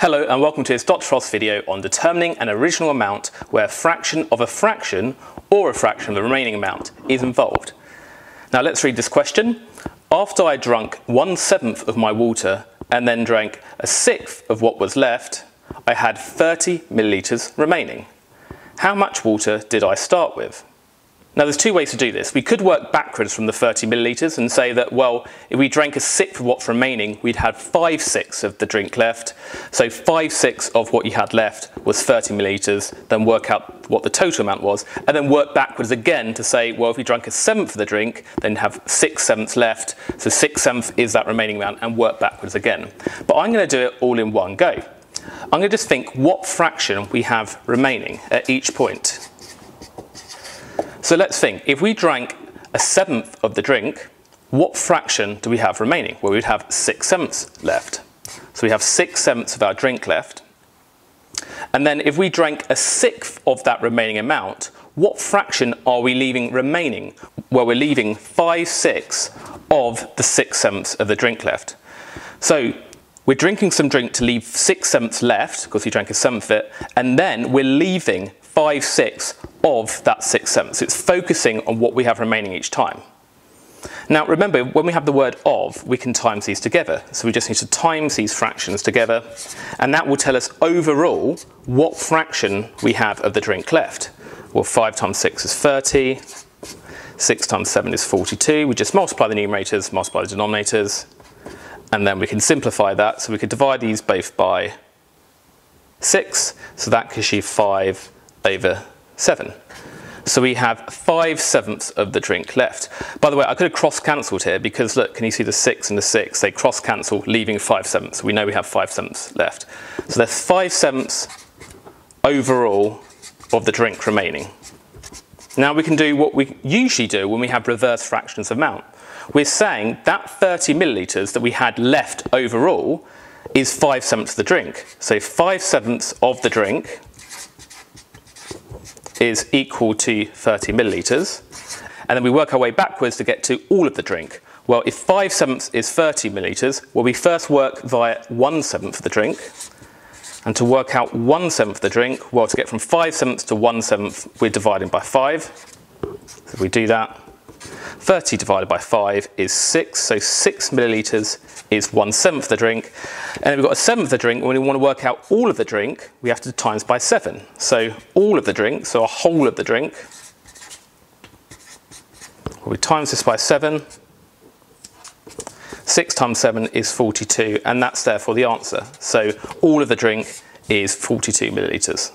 Hello and welcome to this Dr. Frost video on determining an original amount where a fraction of a fraction or a fraction of the remaining amount is involved. Now let's read this question. After I drank one seventh of my water and then drank a sixth of what was left, I had 30 millilitres remaining. How much water did I start with? Now there's two ways to do this. We could work backwards from the 30 millilitres and say that, well, if we drank a sixth of what's remaining, we'd have five sixths of the drink left. So five sixths of what you had left was 30 millilitres, then work out what the total amount was, and then work backwards again to say, well, if we drank a seventh of the drink, then have six sevenths left. So six sevenths is that remaining amount and work backwards again. But I'm gonna do it all in one go. I'm gonna just think what fraction we have remaining at each point. So let's think, if we drank a seventh of the drink, what fraction do we have remaining? Well, we'd have six sevenths left. So we have six sevenths of our drink left. And then if we drank a sixth of that remaining amount, what fraction are we leaving remaining? Well, we're leaving five sixths of the six sevenths of the drink left. So we're drinking some drink to leave six sevenths left, because we drank a seventh of it, and then we're leaving five sixths of that six sevenths. It's focusing on what we have remaining each time. Now remember, when we have the word of, we can times these together. So we just need to times these fractions together, and that will tell us overall what fraction we have of the drink left. Well, 5 times 6 is 30, 6 times 7 is 42. We just multiply the numerators, multiply the denominators, and then we can simplify that. So we could divide these both by 6, so that gives you 5 over 7. So we have 5 sevenths of the drink left. By the way, I could have cross-cancelled here because look, can you see the 6 and the 6? They cross-cancel, leaving 5 sevenths. We know we have 5 sevenths left. So there's 5 sevenths overall of the drink remaining. Now we can do what we usually do when we have reverse fractions of amount. We're saying that 30 millilitres that we had left overall is 5 sevenths of the drink. So 5 sevenths of the drink is equal to 30 millilitres. And then we work our way backwards to get to all of the drink. Well, if 5 sevenths is 30 millilitres, well, we first work via 1 seventh of the drink. And to work out 1 seventh of the drink, well, to get from 5 sevenths to 1 seventh, we're dividing by 5. So we do that. 30 divided by 5 is 6, so 6 millilitres is 1 seventh of the drink. And we've got a seventh of the drink, when we want to work out all of the drink, we have to times by 7. So all of the drink, so a whole of the drink, we times this by 7. 6 times 7 is 42, and that's therefore the answer. So all of the drink is 42 millilitres.